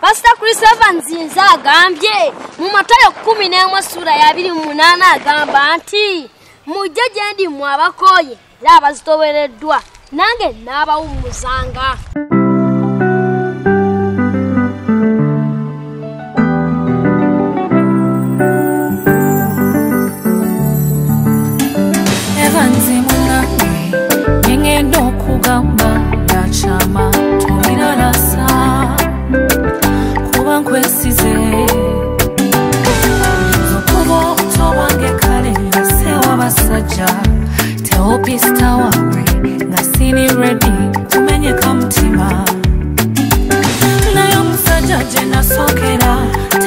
pasita kuriseva nzinze agambye mu matayo kumi n'emwe sura ya abiri mu munaana agamba nti mujje gye ndi mmwe abakooye era abazitobereddwa nange naabawummuzanga evanze munange nyengedde okugamba na nga sini redi kumenyeka mtima nayo msajaje nasokera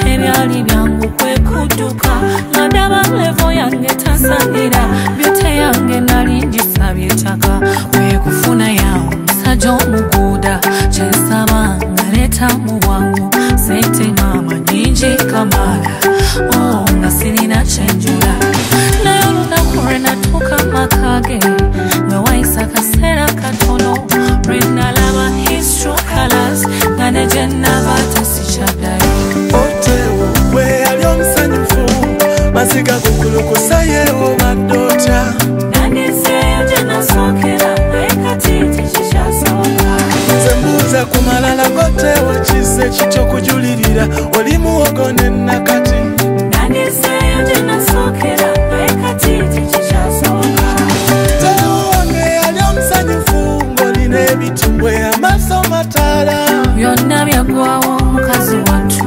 tebyali byangu kwekuduka nga nadaba levo yange tasangira byute yange nali ngisabye ettaka kwekufuna yawo omusajja omuguuda kyensaba ngaleta mu bwangu naba tesikyaddayo otewo gwe yali omusanyufu masiga gukulukusa yeewo baddoota nandiseeyo gye nasookera naye kati tekikyasoboka nze mbuuza ku malala gotewo kise kikyokujulirira oli muwogo ne nakati nandiseeyo gye nasookera naye kati tekikyasoboka tewo wange yali omusanyufu ng'olina ebitumbwe amaaso mataala byonna byaggwawo mukazi wattu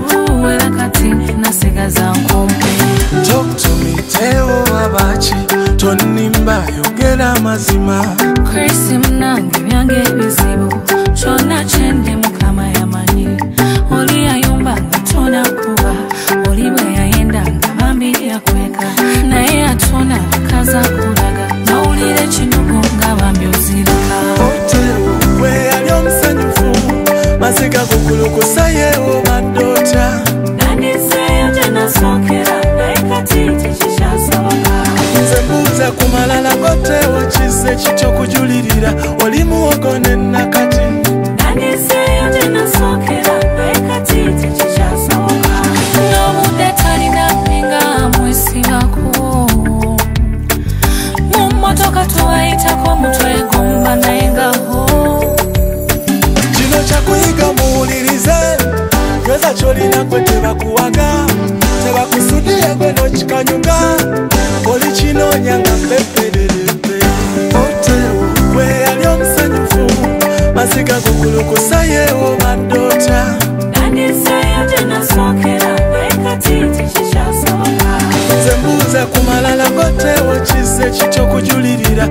era kati nasigaza nkompe tokutumiteewo abaki tonimba yogera amazima. Krisi munange byange ebizibu. Kyonna kyendi mukama yamanyi oli masiga gukulukusa yeewo baddoota nandiseeyo gye nasookera naye kati tekikyasoboka nze mbuuza ku malala gotewo kise kikyokujulirira oli muwogo ne kyolina gwe tebakuwaga tebakusudiye gwe nokikanyuga. Oli kinoonya nga mpepererebe otewo gwe yali omusanyufu masiga gukulukusa yeewo baddoota nze mbuuza ku malala gotewo kise kikyokujulirira